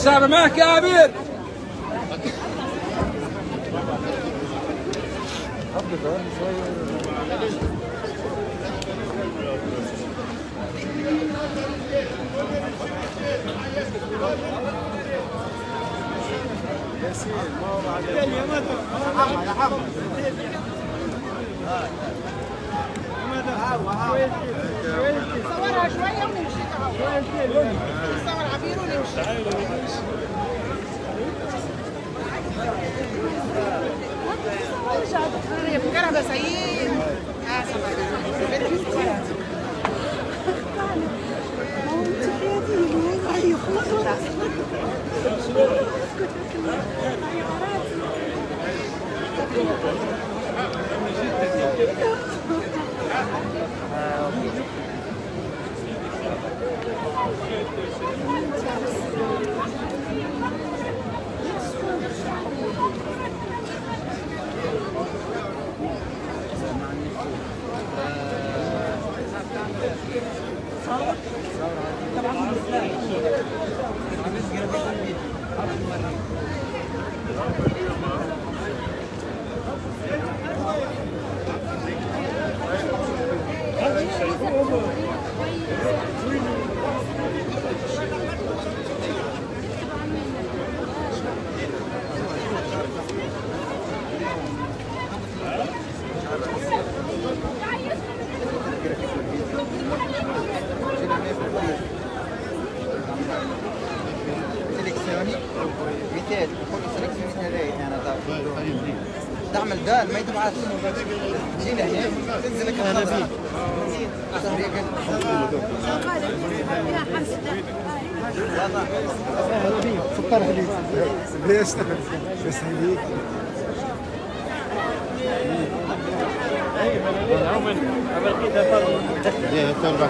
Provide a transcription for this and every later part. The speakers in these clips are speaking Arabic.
السابع معك يا عبير صورها شوية ونمشي Caramba, essa aí... Essa vai ganhar. Thank you. صباح سلكسيوني بس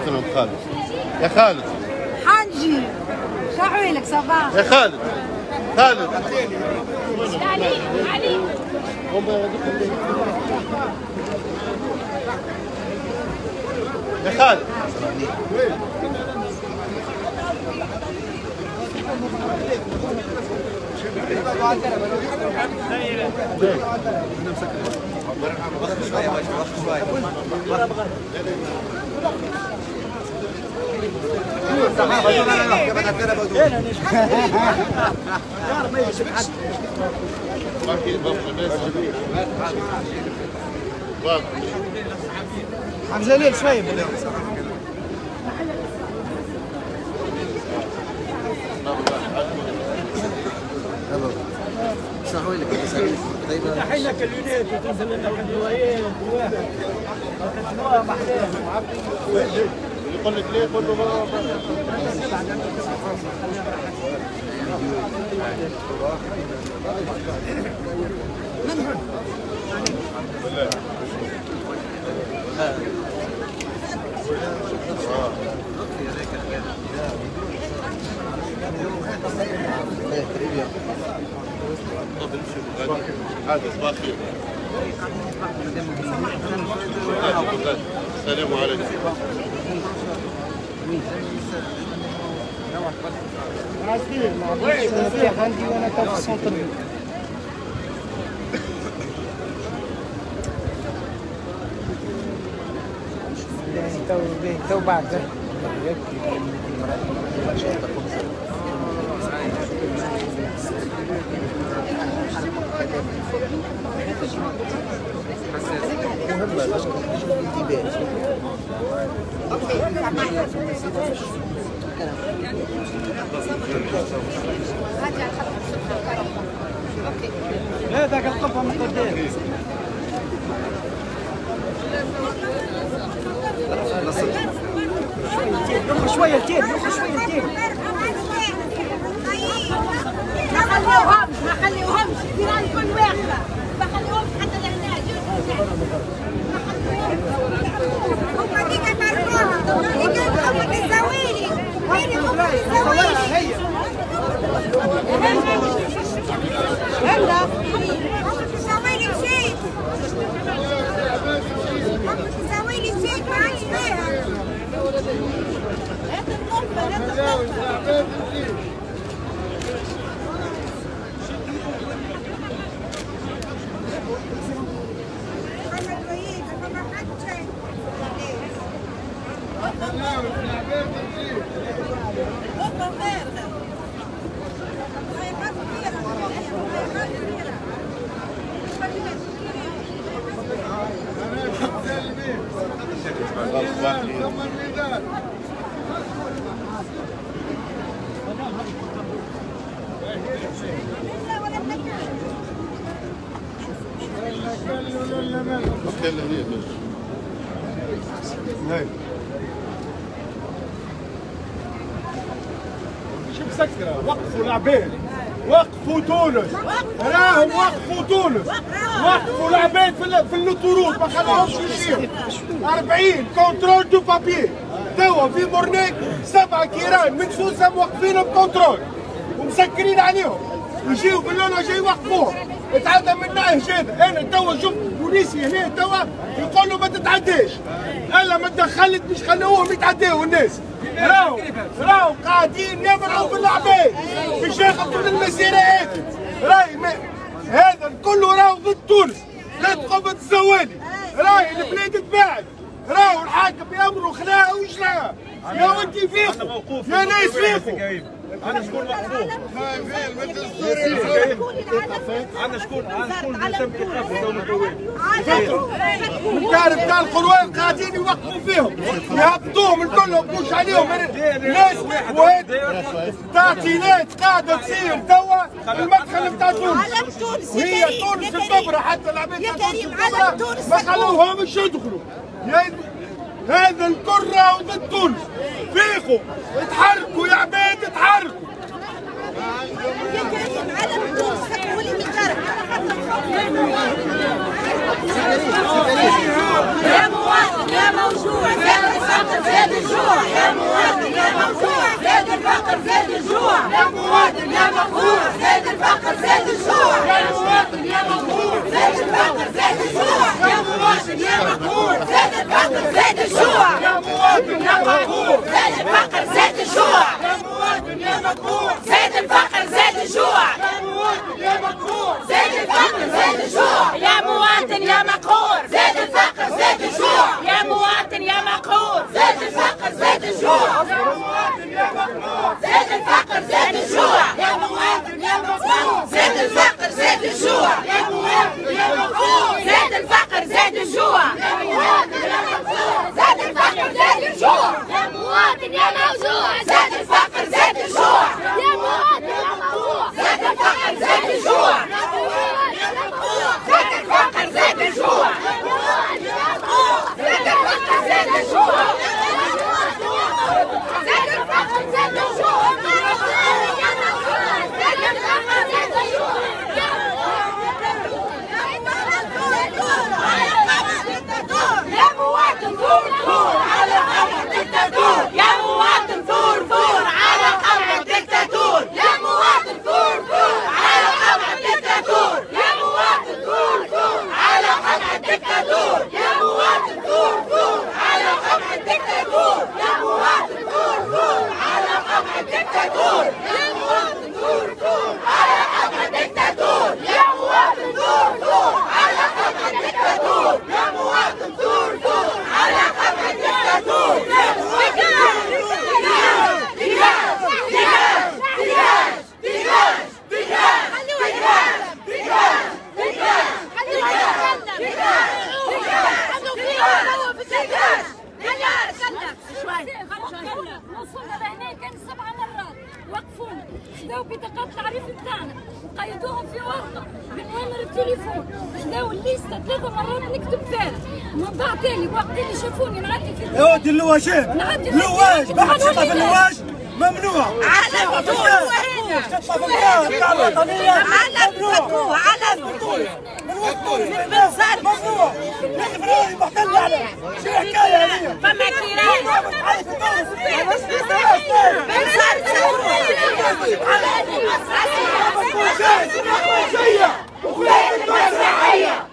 لهم خالد يا خالد حنجي صباح يا خالد خالد علي علي يا خالد حمزه ليل شوية شو لك طيب حينك اليونيت وتنزل لنا حلوين واحد. خدموها محلين يقول لك ليه قول له ما- طب امشي غادي. عادي صباح الخير السلام عليكم عندي وأنا في السونتر تو تو بعد لا ذاك القفه من قدام يخ شوية التيل يخ شوية التيل وقفوا العباد وقفوا تونس. راهم وقفوا تونس. وقفوا العباد في ال- في ال autoroute ما خلوهمش يمشيو 40 contrôle de papiers. توا في بورنيك سبعة كيران. من سوسة موقفينهم contrôle ومسكرين عليهم. يجيو بالليل جاي يوقفوهم اتعدى من هذا أنا توا شفت بوليسي هنا توا يقول له ما تتعداش. ألا ما تدخلت مش خلوهم يتعداو الناس. راهو راهو قاعدين يمرحوا في العباد مش ياخذوا المسيره هذه راهي هذا كله راهو ضد تونس لا تقوم الزوالي راهي البلاد تباعد راهو الحاكم يأمروا خناقه وجلاها يا ودي فيكم يا ناس فيكم أنا شكون محبوب خايفين من السوري أنا شكون أنا شكون اللي تم ايقافه يوم الدوام تعرف تاع القروان قاعدين يوقفوا فيهم. يهبطوهم الكل مش عليهم. ناس واد تعطيلات قاعدة تسير. توا المدخل بتاع تونس. هي تونس الكبرى. حتى العباد يا كريم علم تونس ما خلوهمش يدخلوا؟ هذا الكرة وضد تونس. فيقوا اتحركوا يا عباد اتحركوا. يا كريم يا مواطن يا موجوع زاد الفقر زاد الجوع زاد الفقر زاد الجوع يا مواطن يا مقهور زاد الفقر زاد الجوع الشيخ لواج ما تحطها في اللواج في اللواج تاع الوطنيه علم تكتبوه علم من صار ممنوع الفراري محتل علينا شو الحكاية هذه فما كيران من صار تصوروه وخلايا الدولة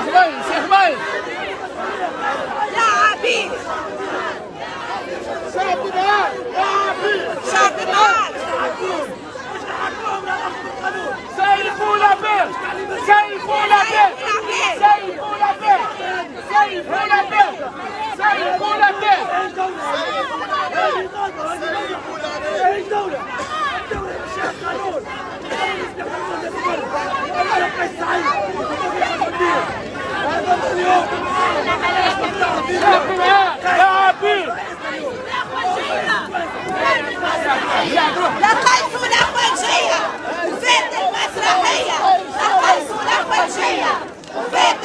اهمل اهمل يا عبيد شعبنا يا عبيد شعبنا سيفونا به سيفونا به سيفونا به سيفونا به سيفونا به ايش دولة؟ الدولة مش قانون ايش قانون يا فقر انا ربي السعيد لقيتنا خوجيه وفات المسرحيه لقيتنا خوجيه وفات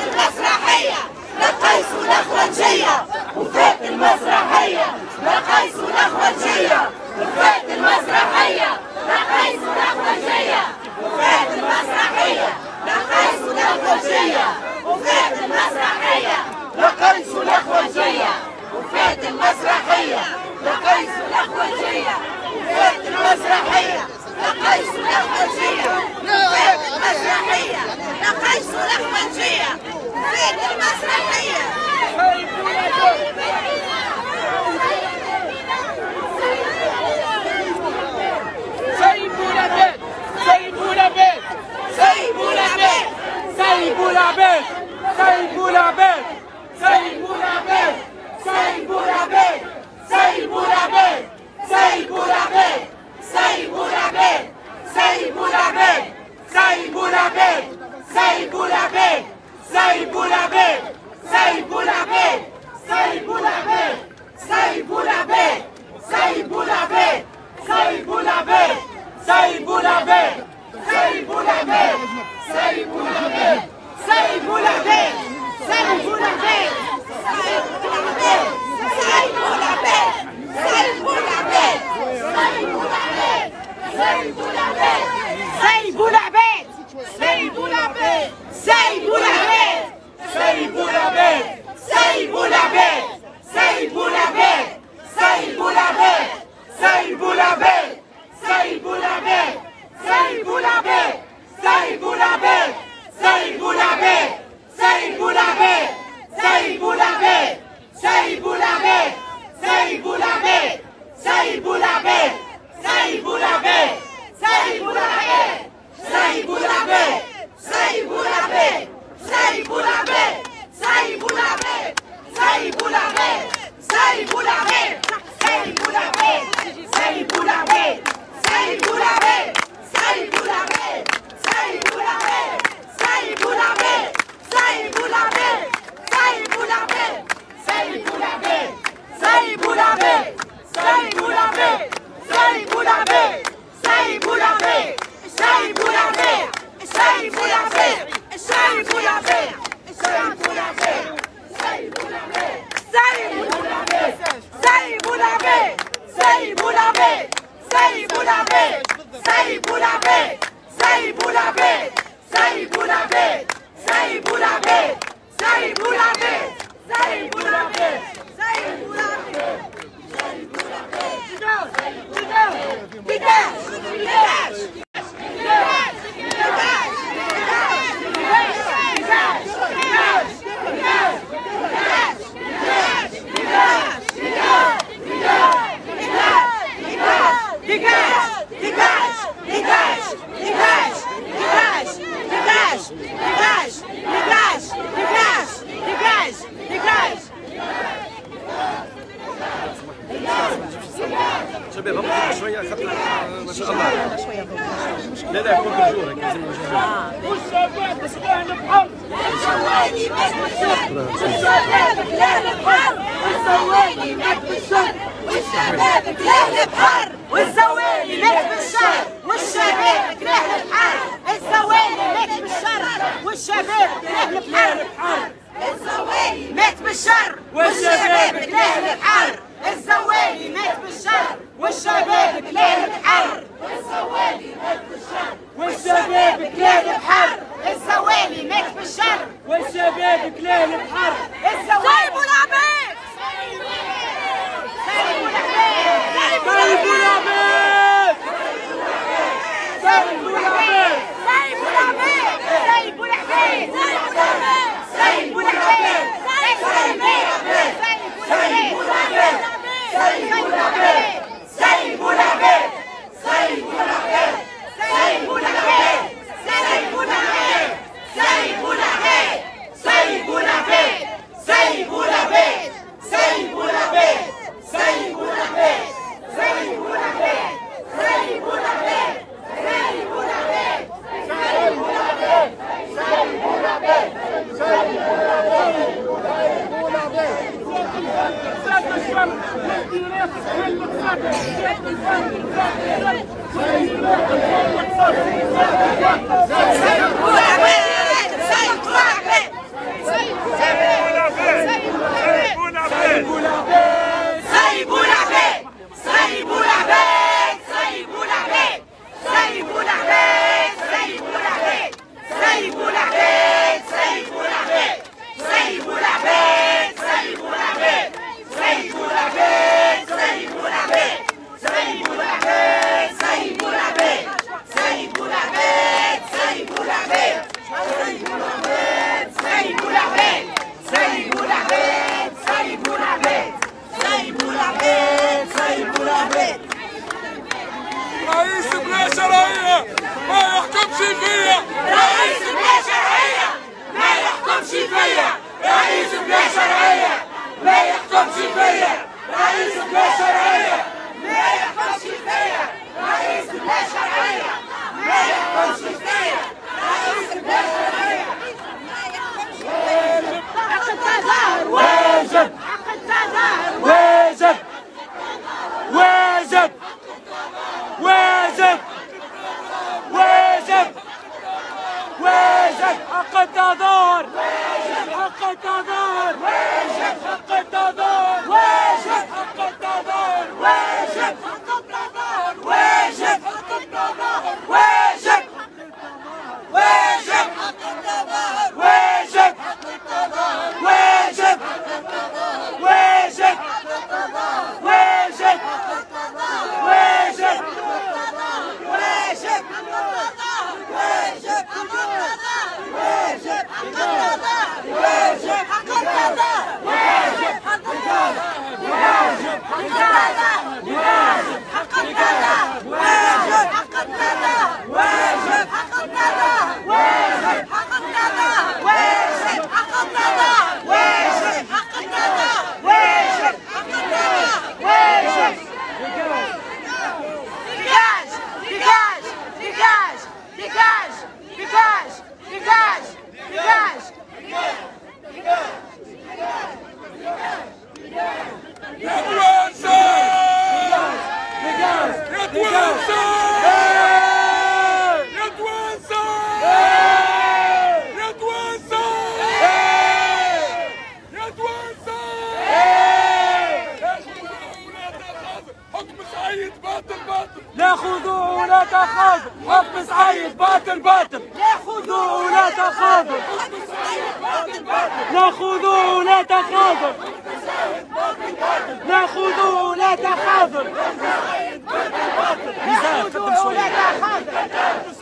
Say Boulabé, Say Boulabé, Say Boulabé, Say Boulabé, Say Boulabé, Say Boulabé, Say Boulabé, Say Boulabé, Say Boulabé, Say Boulabé, Say Boulabé, Say Boulabé, Say Boulabé, Say Boulabé, Say Boulabé, Say Boulabé, Say Boulabé, Say Boulabé. Sei Budapest! Sei Budapest! Sei Budapest! Sei Budapest! Sei Budapest! والشباب تلاهل بحر الزوالي مات بالشر والشباب تلاهل بحر الزوالي مات بالشر والشباب تلاهل بحر الزوالي مات بالشر والشباب تلاهل بحر الزوالي مات بالشر والشباب تلاهل بحر الزوالي سيبوا العباد سيبوا العباد سيبوا العباد سيبوا العباد Say Buddha Gate! Say Buddha Gate! Say Buddha Gate! حق الباطل. خذوه ولا تخافوا ناخذوه ولا تخافوا ناخذوه ولا تخافوا ناخذوه ولا تخافوا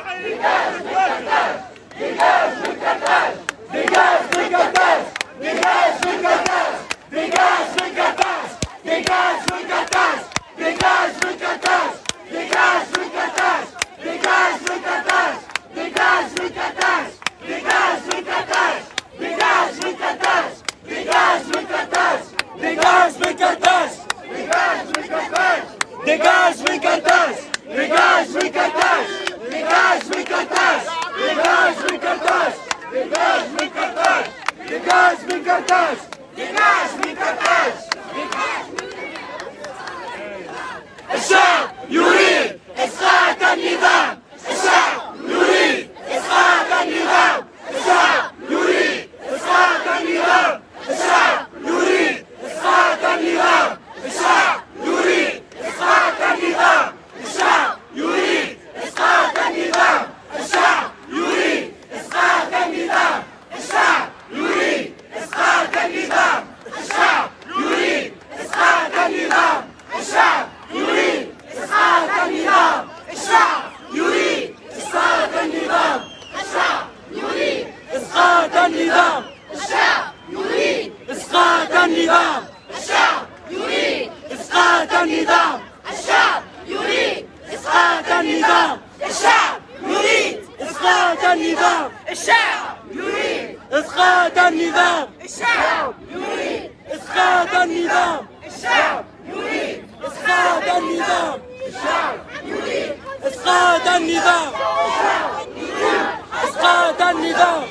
حتى النظام.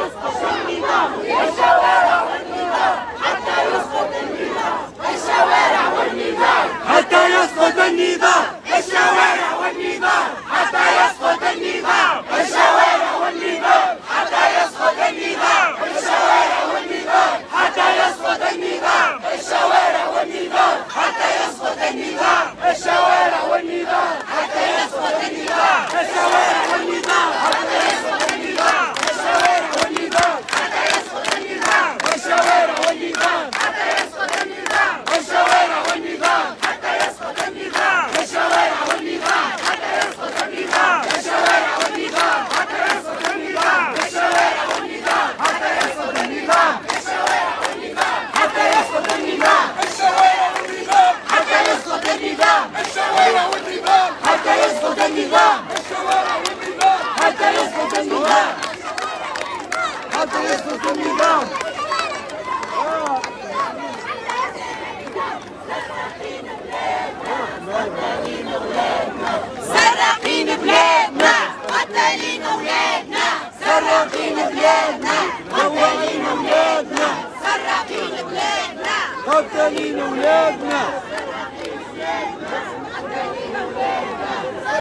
يسقط النظام. الشوارع والنظام حتى يسقط النظام. الشوارع والنظام حتى يسقط